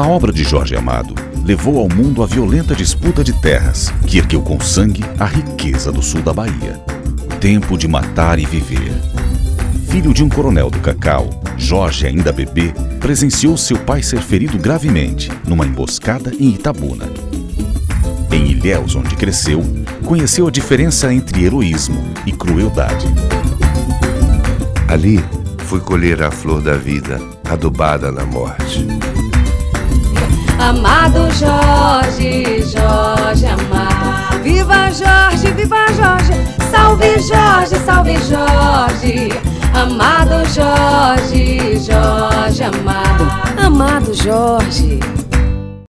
obra de Jorge Amado levou ao mundo a violenta disputa de terras que ergueu com sangue a riqueza do sul da Bahia. Tempo de matar e viver. Filho de um coronel do Cacau, Jorge, ainda bebê, presenciou seu pai ser ferido gravemente numa emboscada em Itabuna. Em Ilhéus, onde cresceu, conheceu a diferença entre heroísmo e crueldade. Ali fui colher a flor da vida, adubada na morte. Amado Jorge, Jorge amado. Viva Jorge, viva Jorge. Salve Jorge, salve Jorge. Amado Jorge, Jorge amado. Amado Jorge.